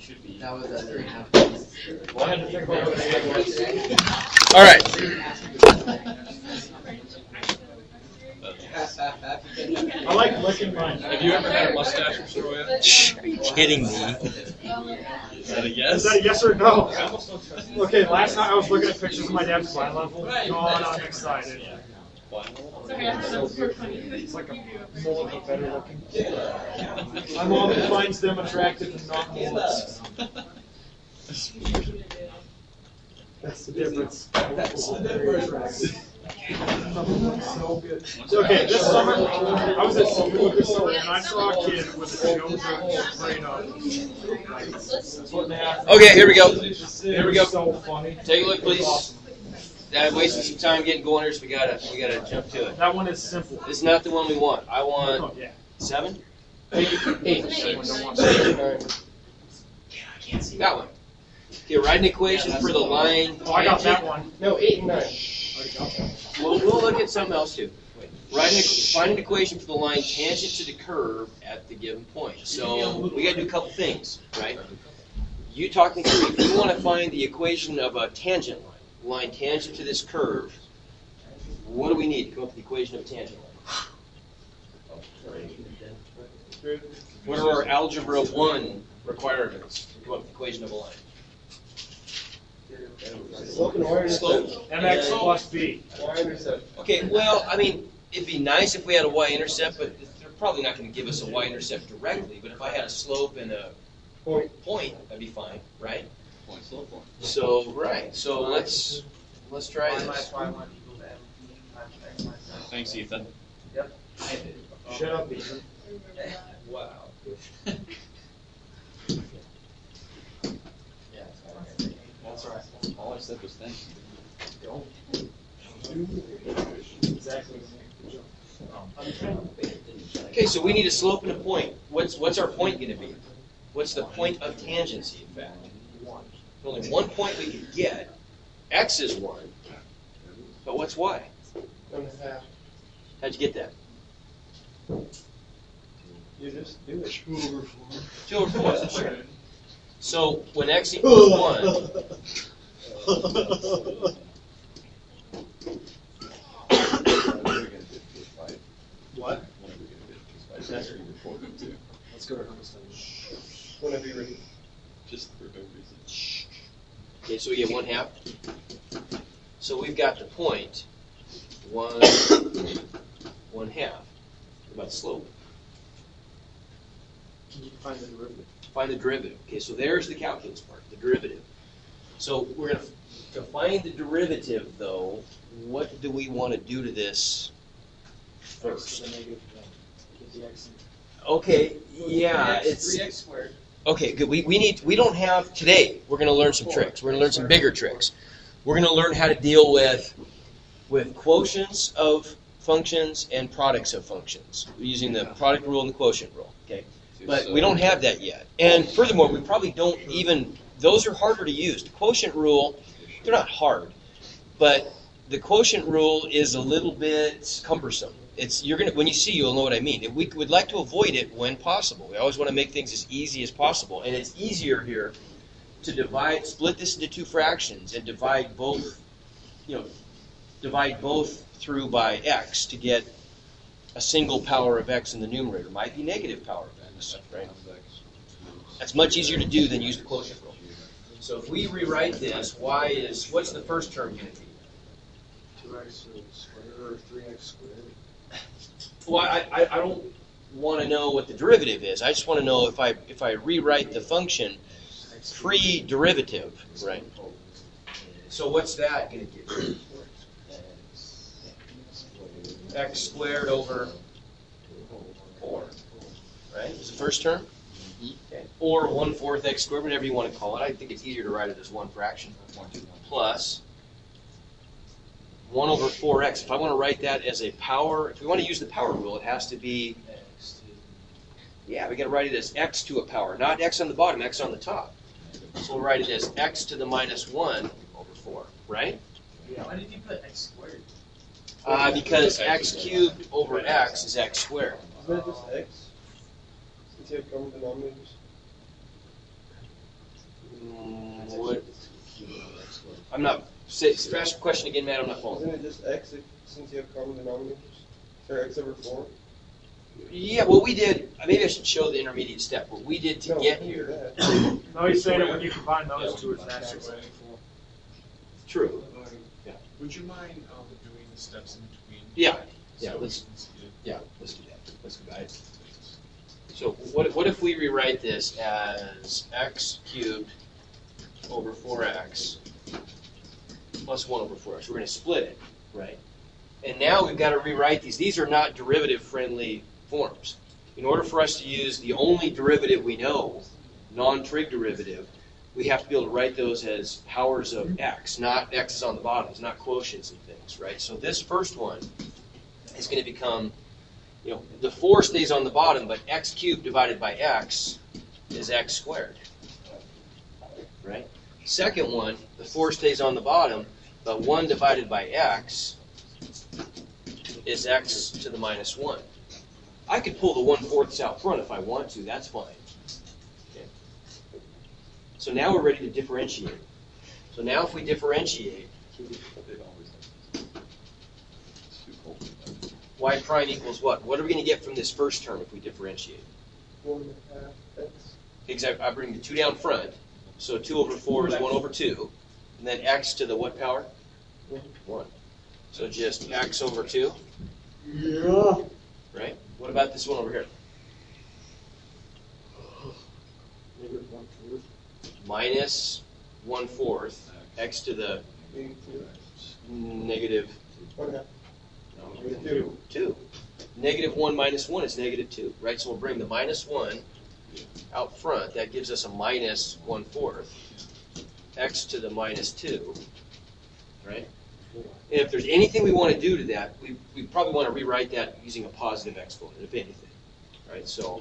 You should be. That was a three and a half. Well, I had to think about what it was. All right. I like licking mine. Have you ever had a mustache, Mr. Oja? Shh, Are you kidding me? Is that a Is yes? that a yes or no? Okay, last night I was looking at pictures of my dad's fine level. God, I'm excited. Sorry, I thought that was more funny. It's like a mole but better looking. My mom finds them attractive and not moles. That's the difference. That's the difference. So good. Okay, this summer, I was at school this summer and I saw a kid with a JoJo brain on. Foot and a half. Okay, here we go. Here we go. So funny. Take a look, please. That wasted some time getting going here, so we gotta we gotta jump to it. That one is simple. This is not the one we want. I want Oh, yeah. seven. Eight. Eight. Don't want That one. Okay, write an equation for the line. Oh, I got that one. No, eight and nine. We'll, we'll look at something else too. Write an, find an equation for the line tangent to the curve at the given point. So we got to do a couple things, right? You talk me through. If you want to find the equation of a tangent line, line tangent to this curve, what do we need to come up with the equation of a tangent line? What are our algebra one requirements to come up with the equation of a line? Slope and y Slope. MX plus B. intercept. Okay, well, I mean, it'd be nice if we had a y-intercept, but they're probably not going to give us a y-intercept directly. But if I had a slope and a Point. point, that'd be fine, right? Point, slope point. So, right. So let's let's try this. Thanks, Ethan. Yep. Shut up, Ethan. Wow. That's right. All I said was thank you. Exactly. Okay, so we need a slope and a point. What's what's our point going to be? What's the point of tangency, in fact? Only one point we can get. X is one. But what's y? One and a half. How'd you get that? You just do it. Two over four. Sure. So when x equals one, What? What are we going to do? Let's go to Hermiston. Whenever you're ready. Just for no reason. Okay, so we get one half. So we've got the point, one, one half. What about the slope? Can you find the derivative? Find the derivative. Okay, so there's the calculus part, the derivative. So we're gonna, to find the derivative though, what do we want to do to this first? Okay, yeah, it's. Three x squared. Okay, good. We, we need we don't have today. We're going to learn some tricks. We're going to learn some bigger tricks. We're going to learn how to deal with with quotients of functions and products of functions using the product rule and the quotient rule. Okay, but we don't have that yet. And furthermore, we probably don't even. Those are harder to use. The quotient rule, they're not hard, but the quotient rule is a little bit cumbersome. It's you're gonna when you see you'll know what I mean. We would like to avoid it when possible. We always want to make things as easy as possible, and it's easier here to divide, split this into two fractions, and divide both. You know, divide both through by x to get a single power of x in the numerator. Might be negative power of x, right? That's much easier to do than use the quotient rule. So if we rewrite this, y is what's the first term going to be? Two x squared or three x squared. Well, I, I, I don't want to know what the derivative is. I just want to know if I if I rewrite the function pre-derivative, right? So what's that going to give? me? X squared over four, right? Is the first term? Mm-hmm. Okay. Or one fourth x squared, whatever you want to call it. I think it's easier to write it as one fraction. Plus 1 over 4x. If I want to write that as a power, if we want to use the power rule, it has to be, yeah, we got to write it as x to a power, not x on the bottom, x on the top. So we'll write it as x to the minus 1 over 4, right? Yeah, why did you put x squared? Uh, because x cubed over x is x squared. Is that just x? Since you have common denominators? Mm, what? I'm not say, ask the question again, Matt, I'm not following. Isn't it just x if- since you have common denominators? Or x over four? Yeah, well, we did, maybe I should show the intermediate step, what we did to No, get we can do here. No, he's saying that when you combine those two, it's actually. True. Yeah. Would you mind um, doing the steps in between? Yeah. So Yeah, we let's- can see it. Yeah, let's do that. Let's go back. So what, what if we rewrite this as x cubed over four x plus one over four x? We're gonna split it, right? And now we've got to rewrite these. These are not derivative friendly forms. In order for us to use the only derivative we know, non-trig derivative, we have to be able to write those as powers of x, not x's on the bottoms, not quotients and things, right? So this first one is going to become, you know, the 4 stays on the bottom, but x cubed divided by x is x squared, right? Second one, the 4 stays on the bottom, but 1 divided by x is x to the minus 1. I could pull the 1 fourths out front if I want to, that's fine. Okay. So now we're ready to differentiate. So now if we differentiate, y prime equals what? What are we going to get from this first term if we differentiate? Exactly. I bring the 2 down front, so 2 over 4 is 1 over 2. And then x to the what power? 1. So just x over 2, Yeah. right? What about this one over here? Negative one fourth. Minus 1 fourth, x to the negative One. Negative Two. Two. Negative one minus one is negative two, right? So we'll bring the minus one out front. That gives us a minus one fourth. X to the minus two, right? And if there's anything we want to do to that, we, we probably want to rewrite that using a positive exponent, if anything, right? So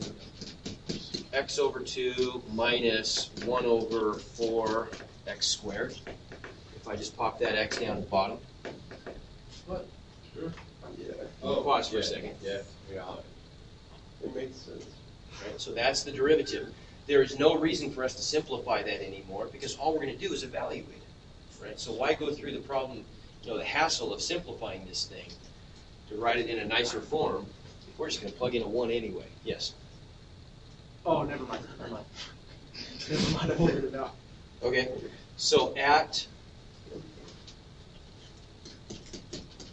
x over two minus one over four x squared. If I just pop that x down to the bottom. What? Sure. Yeah, Pause for a oh, second. Yeah, yeah. it makes sense. Right? So that's the derivative. There is no reason for us to simplify that anymore because all we're going to do is evaluate it. Right? So why go through the problem, you know, the hassle of simplifying this thing to write it in a nicer form if we're just going to plug in a 1 anyway? Yes. Oh, never mind, never mind. Never mind, I figured it out. Okay. So at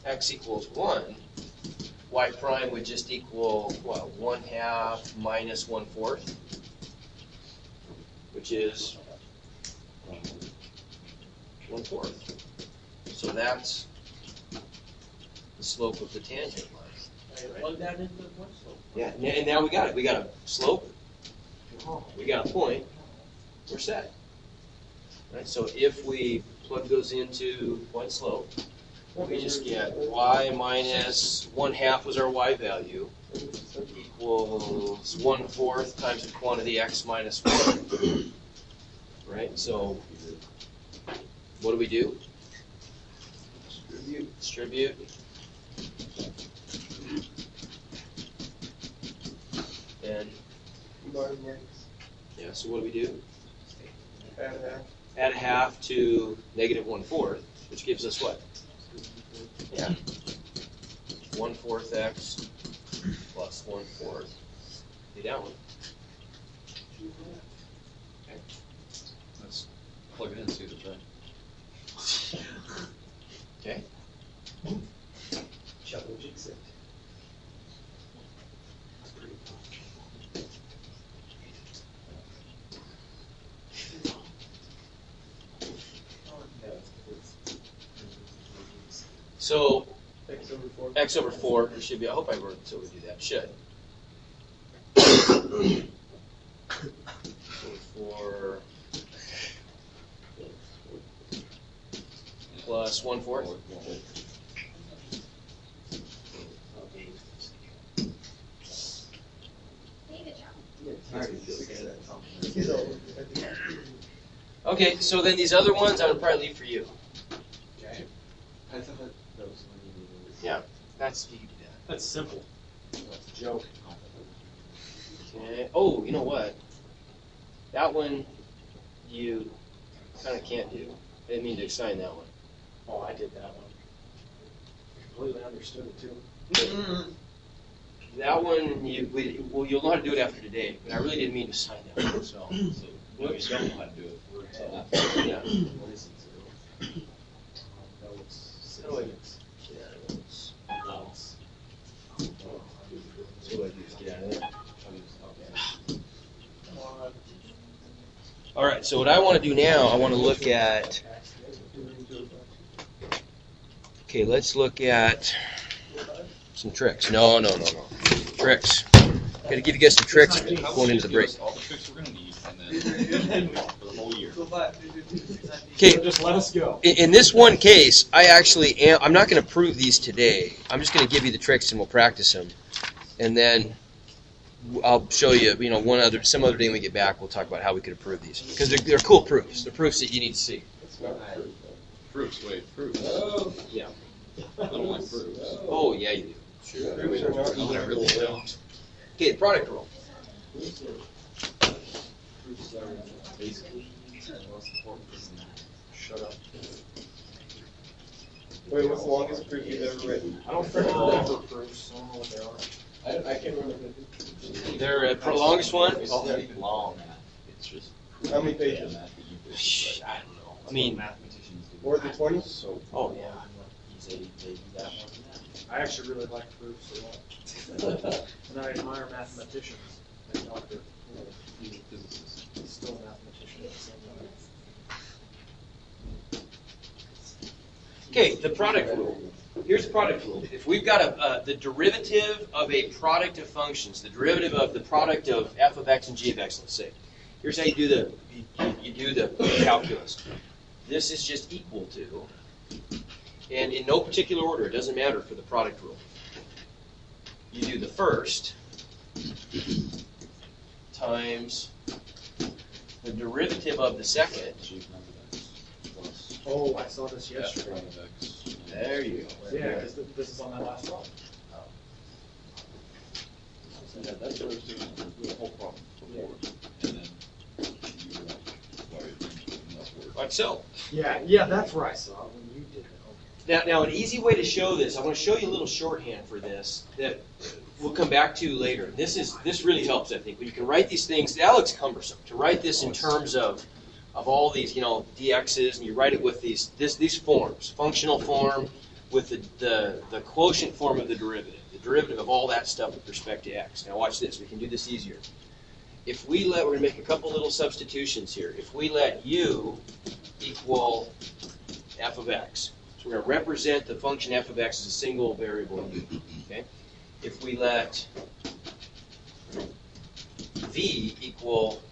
x equals 1, y prime would just equal, what, 1 half minus 1 fourth? Which is um, 1 fourth. So that's the slope of the tangent line. Plug that into what slope? Yeah, and now we got it. We got a slope. We got a point. We're set. Right, so if we plug those into point slope, we just get y minus one half was our y value equals one fourth times the quantity x minus one. Right, so what do we do? Distribute. Distribute. And, yeah, so what do we do? add half. Add a half to negative one fourth, which gives us what? Yeah. One fourth x one fourth. That one? Let's plug it in, and see if it's right. Okay. Challenge accepted. So X over four. x over four it should be. I hope I wrote so we do that. Should. Four plus one fourth. Okay, so then these other ones I would probably leave for you. I thought that was when you. That's you can do that. That's simple. That's a joke. Okay. Oh, you know what? That one you kind of can't do. I didn't mean to assign that one. Oh, I did that one. Completely understood it too. Mm-hmm. That one, you, we, well, you'll know how to do it after today, but I really didn't mean to assign that one, so. So, no, you don't know how to do it, we're uh, until Yeah. What is it? How do I- yeah, it's- So what do I do, just get out of there? All right, so what I want to do now, I want to look at, okay, let's look at some tricks. No, no, no, no. Tricks. Got to give you guys some tricks going into the break. All the tricks we're gonna need, and then for the whole year. Okay, Just let us go. in, in this one case, I actually am, I'm not going to prove these today. I'm just going to give you the tricks and we'll practice them. And then I'll show you, you know, one other, some other day when we get back, we'll talk about how we could improve these. Because they're, they're cool proofs. They're proofs that you need to see. It's not true. Proofs, wait, proofs. Yeah. I don't like proofs. Oh, yeah, you do. Proofs are not I really don't. Okay, the product rule. Basically, most important is Shut up. Wait, what's the longest proof you've ever written? I don't think I'll ever proofs. I don't know what they are. I, I can't remember. Their uh, pro- longest one? It's not even long, it's just. How many pages? Yeah, math that you do. Shh, I don't know. I mean, Mathematicians do. More than 20? So. Oh, yeah. They, they do that one. I actually really like proofs a lot. And I admire mathematicians and Dr. Physicists. He's still a mathematician at the same time. Okay, the product rule. Here's the product rule. If we've got a, uh, the derivative of a product of functions, the derivative of the product of f of x and g of x, let's say. Here's how you do the you, you do the calculus. This is just equal to, and in no particular order. It doesn't matter for the product rule. You do the first times the derivative of the second. G of x plus Oh, I saw this yesterday. prime of x. There you go. Yeah, because this is on that last one. Yeah, that's what I was doing, the whole problem before, and then you were like, why are you doing less work? Like so. Yeah, yeah, that's where I saw it, when you did it, Now, now, an easy way to show this, I want to show you a little shorthand for this that we'll come back to later. This is this really helps, I think. When you can write these things, that looks cumbersome to write this in oh, terms of of all these, you know, dx's, and you write it with these this these forms, functional form with the, the the quotient form of the derivative, the derivative of all that stuff with respect to x. Now, watch this. We can do this easier. If we let, we're going to make a couple little substitutions here. If we let u equal f of x, so we're going to represent the function f of x as a single variable u. Okay? If we let v equal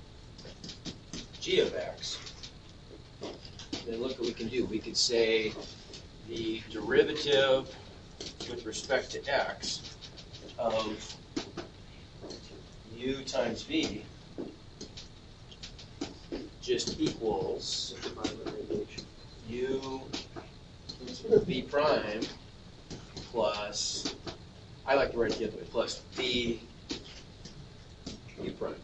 g of x, then look what we can do. We could say the derivative with respect to x of u times v just equals u v prime plus, I like to write it the other way, plus v u prime.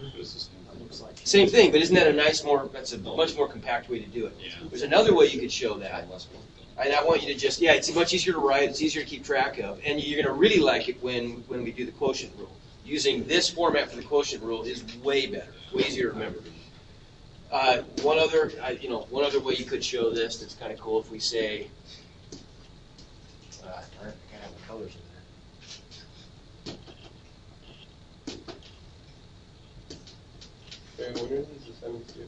What is this It looks like. Same thing, but isn't that a nice more, that's a much more compact way to do it. Yeah. There's another way you could show that. Less work done. And I want you to just, yeah, it's much easier to write, it's easier to keep track of, and you're gonna really like it when, when we do the quotient rule. Using this format for the quotient rule is way better, way easier to remember. Uh, one other, I, you know, one other way you could show this that's kind of cool if we say, uh, I gotta have the colors in there. Okay, these assignments due?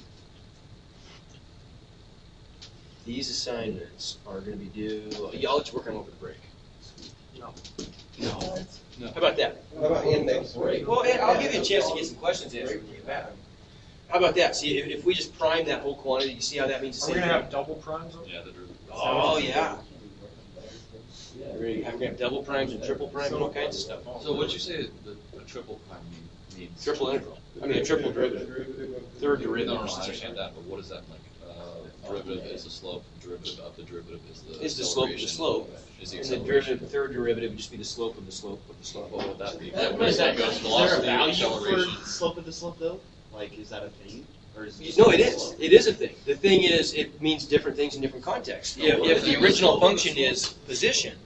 These assignments are gonna be due, yeah, I'll let you work on them over the break. No. No. No. How about that? How about index? Well, hey, I'll give you a chance to get some questions answered when you get back. How about that? See, if, if we just prime that whole quantity, you see how that means the Are we same gonna thing? have double primes on? Yeah, the derivative. Oh, yeah. We're gonna have, we're gonna have double primes and triple primes and all kinds of stuff. So what'd you say the, the triple prime mean, means? Triple integral. I mean, a triple derivative. Derivative Third derivative. no, no, I understand that, but what is that like? Uh, derivative is the slope, derivative of the derivative is the. Is the slope of the acceleration, slope. Is the And the acceleration. derivative, third derivative would just be the slope of the slope of the slope. What would that be? What What is that, goes is there a velocity, value acceleration? for slope of the slope though? Like, is that a thing? Or is You- No, it is. It is a thing. The thing is, it means different things in different contexts. If, if the original function is position,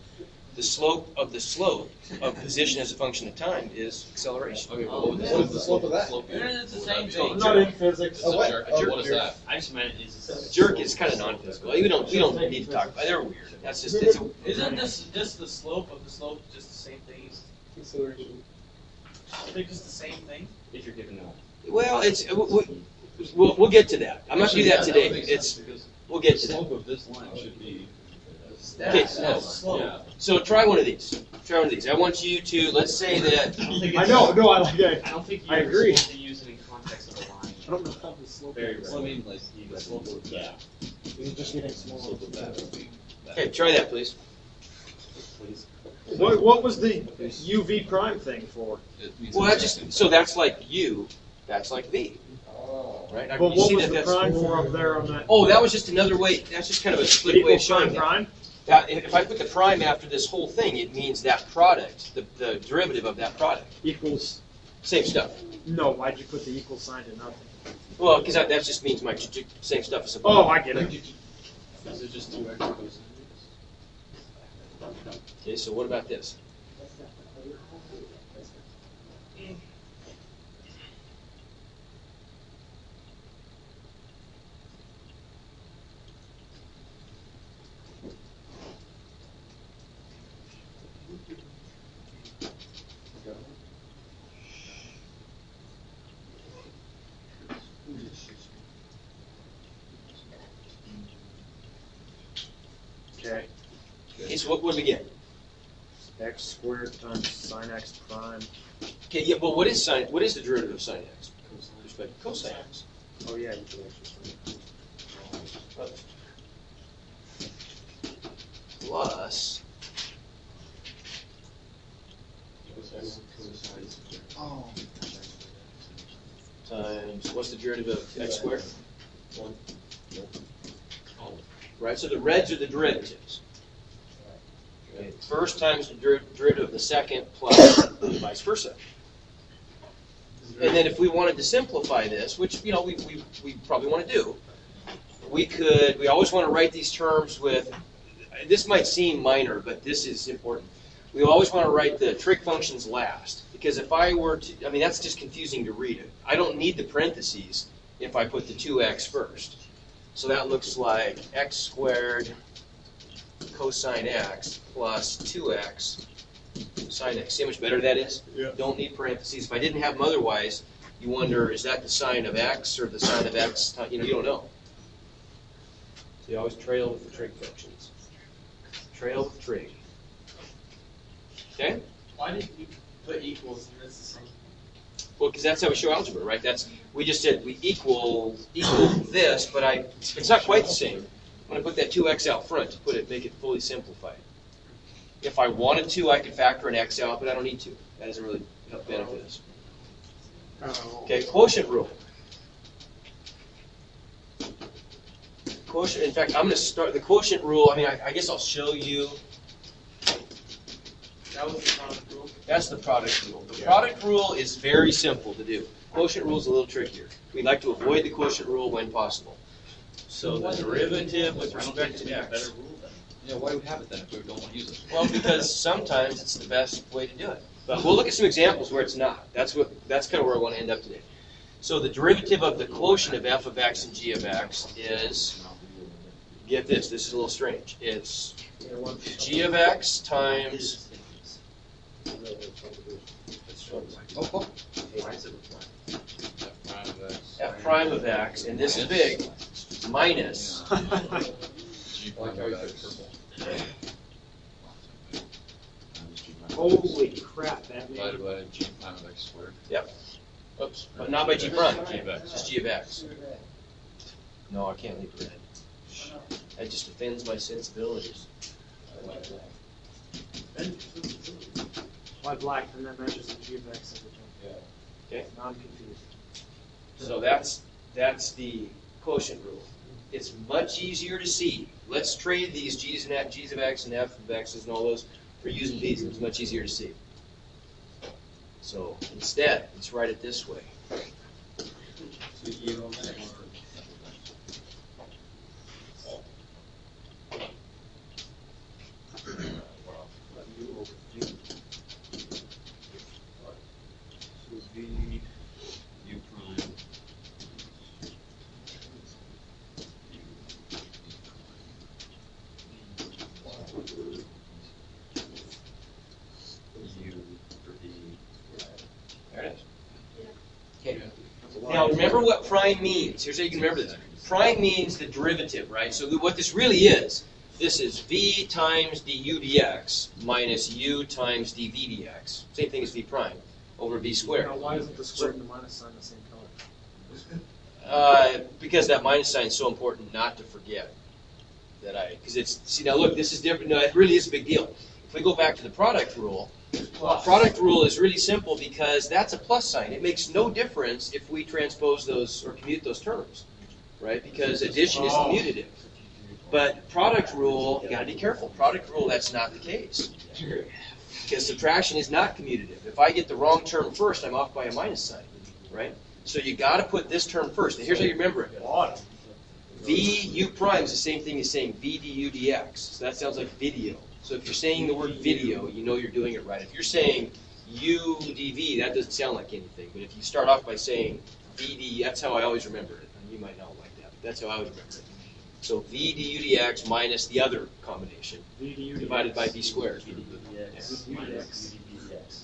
the slope of the slope of position as a function of time is acceleration. Okay, well, what What is the slope of that? slope be? It's the same would that be? thing. I'm not in physics. It's a what? jerk. Oh, What is that? I just meant is. A jerk is kind of non-physical. We don't we don't need to talk about. it. They're weird. That's just it's a, Isn't this just the slope of the slope just the same thing? Acceleration. I think it's the same thing. If you're given that. well. It's we, we'll we'll get to that. I'm not gonna do that Actually, today. yeah, It's we'll The get to that. slope of this line should be. Okay, slope. Yeah. So try one of these. Try one of these. I want you to let's say that I don't think I it's- know, no, I like that. I don't think I you're agree. supposed to use it in context of a line. I don't know how the slope Very is. Well, I mean, like, the slope of that, It's just getting the smaller. slope of that would be. that. okay. Try that, please. Please. What, what was the UV prime thing for? It means Well, that just so that's like U. That's like V. Oh. Right. I- But you what see was that the that's- prime for up there on that? Oh, that was just another way. That's just kind of a slick way Equal of showing prime that. prime? That- if if I put the prime after this whole thing, it means that product, the, the derivative of that product. Equals, Same stuff. no, why'd you put the equal sign to nothing? Well, because that, that just means my traj- same stuff as Oh, above. I get it. Is it just two extra cosines? Okay, so what about this? Okay, Okay, so what, what do we get? x squared times sine x prime. Okay, yeah, but what is sine? What is the derivative of sine x? With respect to cosine x. Oh, yeah, you can actually Plus Oh. times what's the derivative of x squared? One. Right. So the reds are the derivatives. Times the derivative of the second plus vice versa. And then if we wanted to simplify this, which, you know, we, we, we probably want to do, we could, we always want to write these terms with, this might seem minor, but this is important. We always want to write the trig functions last, because if I were to, I mean, that's just confusing to read it. I don't need the parentheses if I put the 2x first. So that looks like x squared cosine x plus 2x sine x. See how much better that is? Yeah. Don't need parentheses. If I didn't have them otherwise, you wonder, is that the sine of x or the sine of x? You know, you don't know. So you always trail with the trig functions. Trail with trig. Okay? Why did you put equals and it's the same? Well, because that's how we show algebra, right? That's we just said we equal equal this, but I it's not quite the same. I'm going to put that 2x out front to put it make it fully simplified. If I wanted to, I could factor an x out, but I don't need to. That doesn't really help benefit us. Okay, quotient rule. Quotient. In fact, I'm going to start the quotient rule. I mean, I, I guess I'll show you. That was the product rule. That's the product rule. The product rule is very simple to do. Quotient rule is a little trickier. We like to avoid the quotient rule when possible. So the derivative with respect to x. Yeah, why would we have it then if we don't want to use it? Well, because sometimes it's the best way to do it. But we'll look at some examples where it's not. That's what. That's kind of where I want to end up today. So the derivative of the quotient of f of x and g of x is. Get this. This is a little strange. It's g of x times f prime of x, and this is big, minus G prime of X. Holy crap, that Divided by G prime of X squared. Yep. Oops, but not by g prime. G of X. Just g of x. No, I can't leave it red. That just offends my sensibilities. Why black, and that matches the G of X every time. Okay. Now I'm confused. So that's that's the quotient rule. It's much easier to see. Let's trade these g's and f, g's of x and f of x's and all those for using these. It's much easier to see. So instead, let's write it this way. So V, U prime. U for D. There it is. Okay. Now remember what prime means. Here's how you can remember this. Prime means the derivative, right? So what this really is, this is v times du dx minus u times dv dx. Same thing as v prime over v squared. Now, why isn't the square and the minus sign the same color? Uh, because that minus sign is so important not to forget that I, because it's, see now look, this is different, no, it really is a big deal. If we go back to the product rule, product rule is really simple because that's a plus sign. It makes no difference if we transpose those or commute those terms, right? Because addition is oh. commutative. But product rule, you gotta be careful. Product rule, that's not the case. Because subtraction is not commutative. If I get the wrong term first, I'm off by a minus sign, right? So you gotta put this term first. And here's how you remember it. V u prime is the same thing as saying v du dx. So that sounds like video. So if you're saying the word video, you know you're doing it right. If you're saying u dv, that doesn't sound like anything. But if you start off by saying vd, that's how I always remember it. And you might not like that, but that's how I always remember it. So v du dx minus the other combination divided by v squared.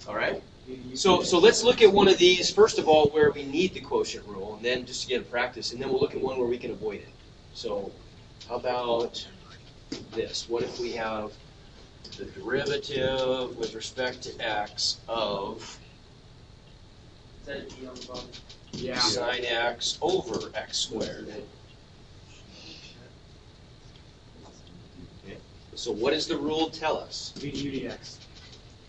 All right. So, so let's look at one of these, first of all, where we need the quotient rule, and then just to get a practice, and then we'll look at one where we can avoid it. So, how about this? What if we have the derivative with respect to x of Is that a D on the bottom? Yeah. sine x over x squared? Okay. So what does the rule tell us? V du dx.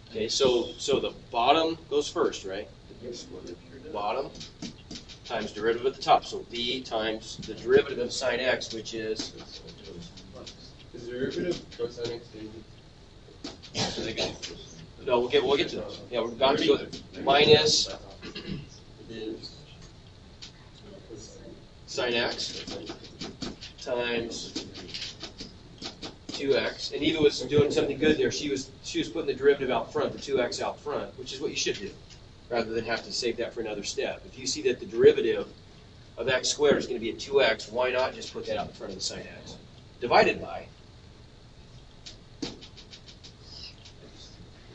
Okay, so, so the bottom goes first, right? Bottom times derivative at the top. So v times the derivative of sine x, which is Is derivative of cosine x dangerous? no, we'll get we'll get to those. Yeah, we're about to minus sine x times two x. And Eva was doing something good there. She was she was putting the derivative out front, the two x out front, which is what you should do, rather than have to save that for another step. If you see that the derivative of x squared is going to be a two x, why not just put that out in front of the sine x? Divided by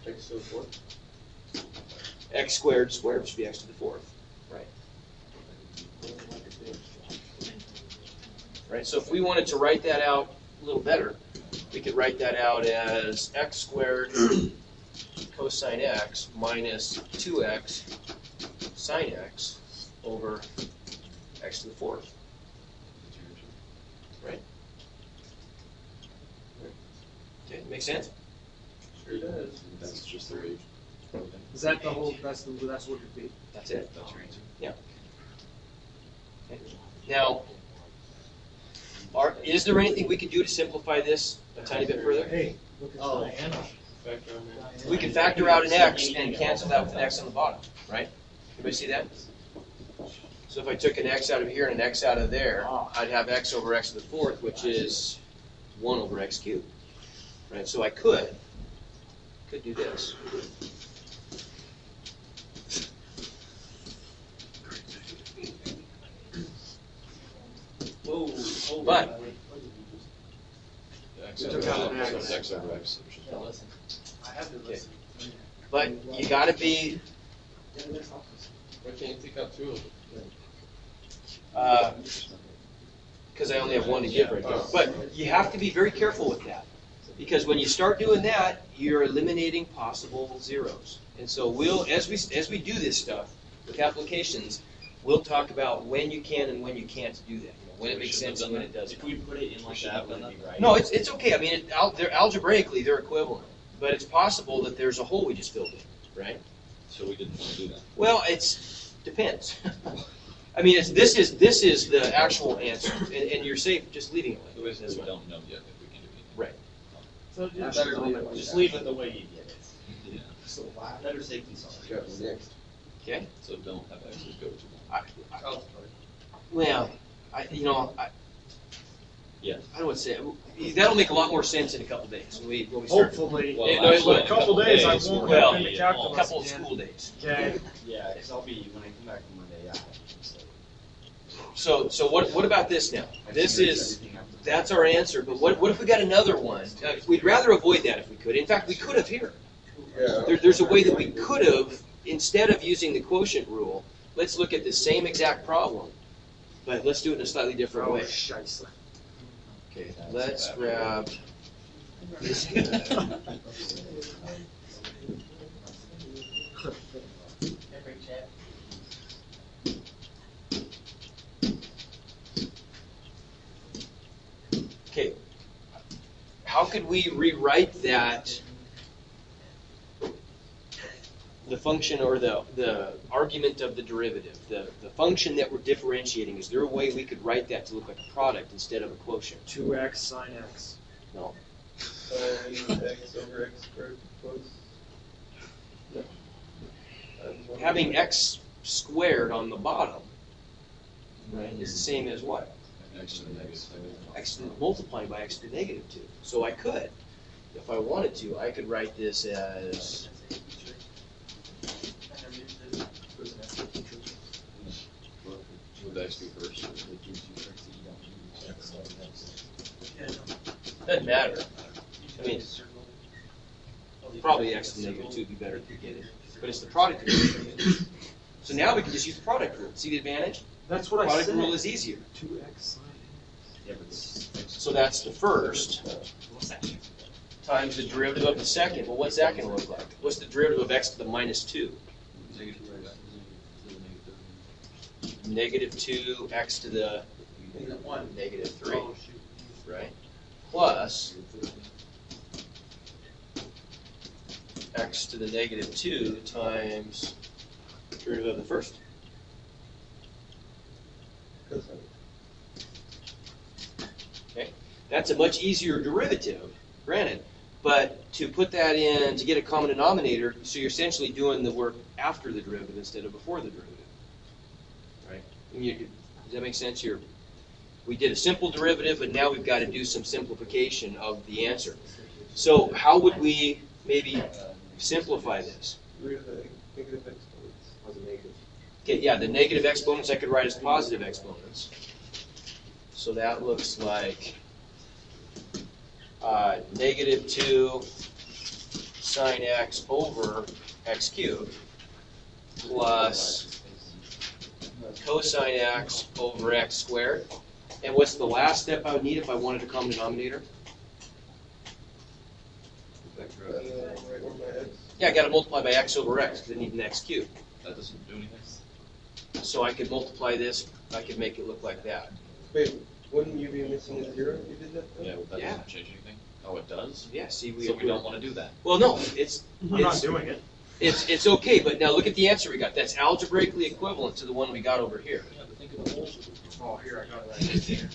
X to the fourth? x squared squared should be x to the fourth, right? Right. So if we wanted to write that out a little better, we could write that out as x squared cosine x minus two x sine x over x to the fourth. Right. Okay, make sense? Sure does. That's just their age. Is that the whole, that's the, that's what it'd be? That's it. That's your answer. Okay. Now, are, is there anything we could do to simplify this a tiny bit further? Hey, look at Oh. Diana. Factor on. We could factor out an x and cancel that with an x on the bottom, right? Everybody see that? So if I took an x out of here and an x out of there, ah. I'd have x over x to the fourth, which is one over x cubed. Right, so I could, could do this. Whoa. hold But-. I. But you gotta be, Why can't you take out two of them? uh, because I only have one to give right now. But you have to be very careful with that. Because when you start doing that, you're eliminating possible zeros. And so we'll, as we, as we do this stuff with applications, we'll talk about when you can and when you can't do that. You know, When it makes sense and when it doesn't. If we put it in like that, would be right? No, it's, it's okay. I mean, it, al- they're algebraically, they're equivalent. But it's possible that there's a hole we just filled in, right? So we didn't want to do that. Well, it's, depends. I mean, it's, this is, this is the actual answer, and, and you're safe just leaving it like this. is we don't know yet if we can do anything. Right. So just, Better leave it like just leave it the way you did it. Yeah. So Better safe than sorry. Got next. Okay? So don't have X's go to one. I, Oh, Well, I, you know, I, Yes. I don't want to say, that'll make a lot more sense in a couple days when we, when we start. Hopefully, Well, Yeah, no, actually, but a couple days, I won't Well, have been the A couple of school days. Okay, Yeah, because I'll be, when I come back on Monday, yeah. so So, so what, what about this now? This is, everything up to- that's our answer, but what, what if we got another one? Uh, We'd rather avoid that if we could. In fact, we could have here. Yeah. There, there's a way that we could have, instead of using the quotient rule, let's look at the same exact problem, but let's do it in a slightly different oh, way. scheisse. Okay, let's grab this. Okay, how could we rewrite that? The function or the, the argument of the derivative, the, the function that we're differentiating, is there a way we could write that to look like a product instead of a quotient? Two X sine X. Sine x over x squared plus. No. Having x squared on the bottom, right, is the same as what? X to the negative. X multiplying by x to the negative two. So I could, if I wanted to, I could write this as Would X be first? doesn't matter. I mean, probably x to the negative two would be better if you get it, but it's the product rule. So now we can just use the product rule. See the advantage? That's what I Product said. rule is easier. Two X sine Yeah, but it's- So that's the first times the derivative of the second. Well, what's that going to look like? What's the derivative of x to the minus two? Negative two x to the negative three, right? Plus x to the negative two times derivative of the first. That's a much easier derivative, granted. But to put that in, to get a common denominator, so you're essentially doing the work after the derivative instead of before the derivative. Right? You, does that make sense? You're, we did a simple derivative, but now we've got to do some simplification of the answer. So how would we maybe simplify this? Okay, yeah, the negative exponents I could write as positive exponents. So that looks like uh, negative 2 sine x over x cubed plus cosine x over x squared. And what's the last step I would need if I wanted a common denominator? Right one by x. Yeah, I got to multiply by x over x because I need an x cubed. That doesn't do anything. So I could multiply this, I could make it look like that. Wait, wouldn't you be missing a zero if you did that? though? Yeah, but that Yeah. doesn't change anything. Oh, it does? Yeah, see, we, So we don't wanna do that. Well, no, it's I'm not it's doing it. it's it's okay, but now look at the answer we got. That's algebraically equivalent to the one we got over here. Oh, here, I got it right here.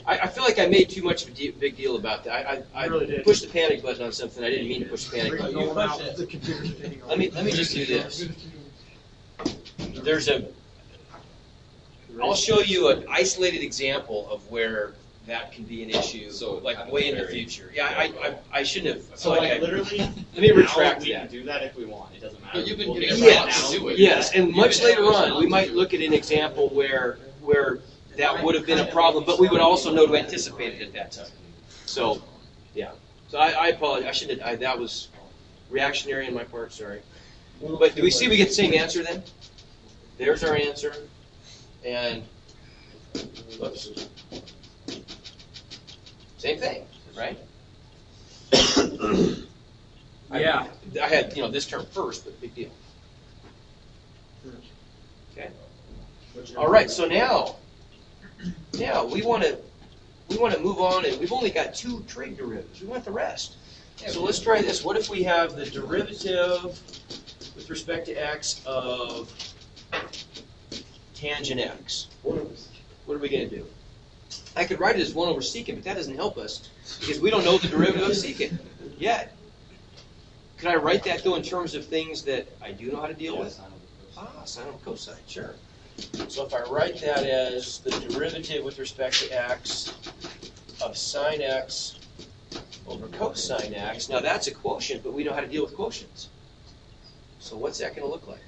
I, I feel like I made too much of a de- big deal about that. I I, I You really did. pushed the panic button on something I didn't mean to push the panic button. Going out, the computer's taking over. Let me let me just do this. There's a. I'll show you an isolated example of where that can be an issue, So, like uh, way in the future. Yeah, I I, I shouldn't have. So feel like I- literally, Let me now retract we that. can do that if we want. It doesn't matter. But you've been We'll getting figure it Yes, now. do it. yes, and You much later on, we might look at an example where, where that would have been a problem, but we would also know to anticipate it at that time. So, yeah, so I, I apologize, I shouldn't, I, that was reactionary on my part, sorry. But do we see we get the same answer then? There's our answer, and, whoops. Same thing, right? I- Yeah. I had, you know, this term first, but big deal. Okay. All right, so now, now we want to, we want to move on, and we've only got two trig derivatives. We want the rest. So let's try this. What if we have the derivative with respect to x of tangent x? One of us. What are we going to do? I could write it as 1 over secant, but that doesn't help us because we don't know the derivative of secant yet. Could I write that, though, in terms of things that I do know how to deal Yeah, with? sine over. Ah, sine over cosine, sure. So if I write that as the derivative with respect to x of sine x over cosine x, now that's a quotient, but we know how to deal with quotients. So what's that going to look like?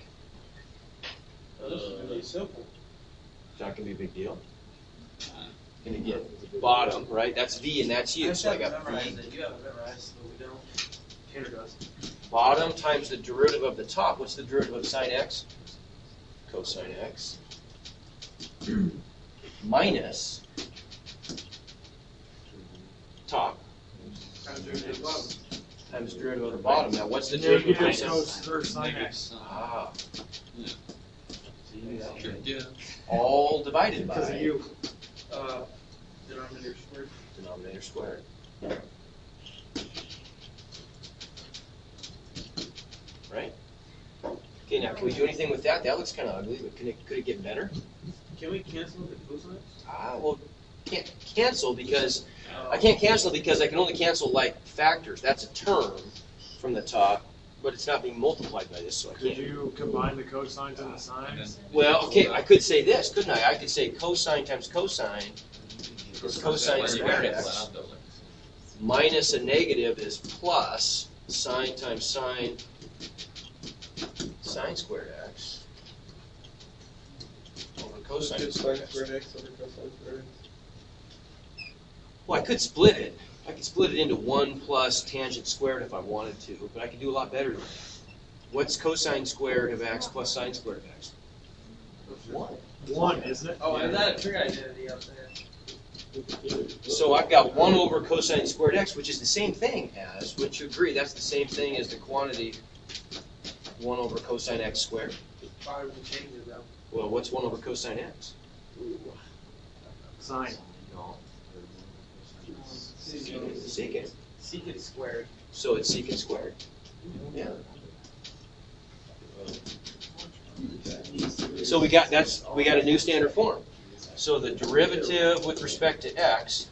Now, This is really simple. It's not going to be a big deal. Going to get bottom, right? That's v and that's u. So I got v. it, you have it memorized, but we don't. Tanner does. Bottom times the derivative of the top. What's the derivative of sine x? Cosine x. Minus top Kind of doing it above. times derivative of the bottom. Now, what's the derivative of Negative cosine? goes for sine x. Ah, Yeah. all divided Because of by you. Uh, denominator squared. denominator squared. Right? Okay, now can we do anything with that? That looks kind of ugly, but can it, could it get better? Can we cancel the cosines? Ah, well, can't cancel because I can't cancel because I can only cancel like factors. That's a term from the top, but it's not being multiplied by this, so I Could can't. you combine the cosines and the sines? Well, okay, I could say this, couldn't I? I could say cosine times cosine is cosine squared x minus a negative is plus sine times sine sine squared x over cosine Just squared x. squared x over cosine squared x. Well, I could split it. I could split it into one plus tangent squared if I wanted to, but I could do a lot better than that. What's cosine squared of x plus sine squared of x? One. One, isn't it? Oh, is that a trig identity up there? So I've got one over cosine squared x, which is the same thing as, wouldn't you agree, that's the same thing as the quantity one over cosine x squared? Why would we change it though? Well, what's one over cosine x? Sine. No. Secant. Secant squared. So it's secant squared. Yeah. So we got, that's, we got a new standard form. So the derivative with respect to x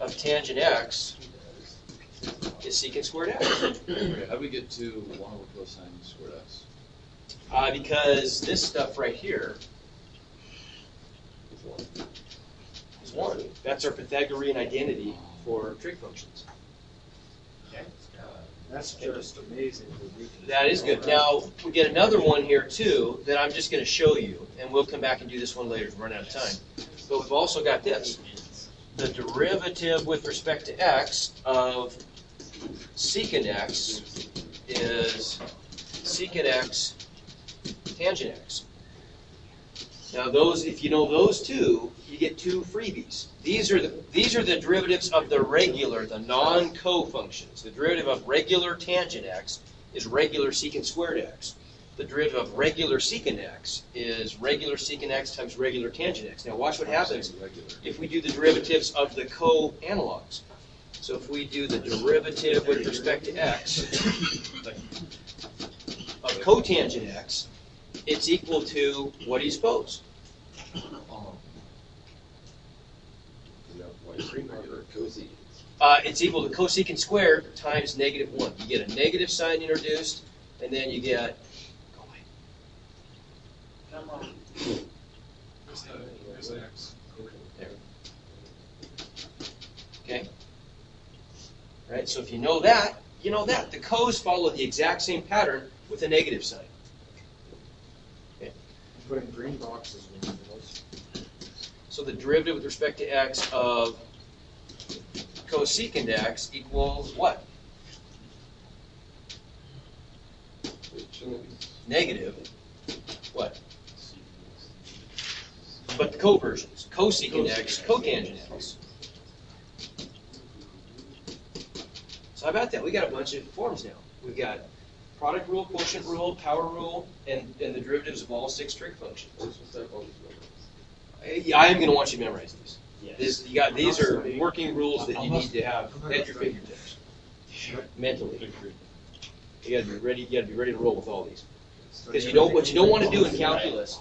of tangent x is secant squared x. How do we get to one over cosine squared x? Uh, because this stuff right here is one. That's our Pythagorean identity for trig functions. That's just amazing. That is good. Now, we get another one here too that I'm just going to show you, and we'll come back and do this one later. We're running out of time. But we've also got this. The derivative with respect to x of secant x is secant x tangent x. Now those, if you know those two, you get two freebies. These are the these are the derivatives of the regular, the non-co functions. The derivative of regular tangent x is regular secant squared x. The derivative of regular secant x is regular secant x times regular tangent x. Now watch what happens if we do the derivatives of the co-analogs. So if we do the derivative with respect to x of cotangent x, it's equal to what do you suppose? Uh, it's equal to cosecant squared times negative 1. You get a negative sign introduced, and then you get. Go away. Okay? Right? So if you know that, you know that. The co's follow the exact same pattern with a negative sign. Putting green boxes in those. So the derivative with respect to x of cosecant x equals what? Negative. What? But the coversions. Cosecant x, cotangent x. So how about that? We got a bunch of forms now. We've got product rule, quotient rule, power rule, and, and the derivatives of all six trig functions. I I am going to want you to memorize these. This, you got, these are working rules that you need to have at your fingertips, mentally. You got to be ready. You got to be ready to roll with all these. Because you don't, what you don't want to do in calculus,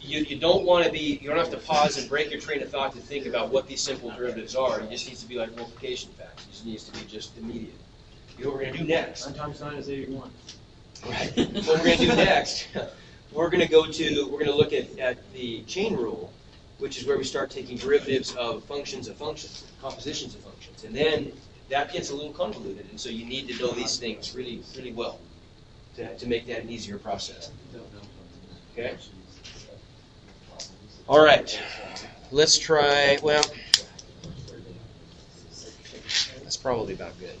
you, you don't want to be, you don't have to pause and break your train of thought to think about what these simple derivatives are. It just needs to be like multiplication facts. It just needs to be just immediate. You know what we're going to do next? Nine times nine is eighty-one. Right. What we're going to do next we're going to go to, we're going to look at, at the chain rule, which is where we start taking derivatives of functions of functions, compositions of functions. And then that gets a little convoluted, and so you need to know these things really, really well to, to make that an easier process. Okay? All right. Let's try, well, that's probably about good.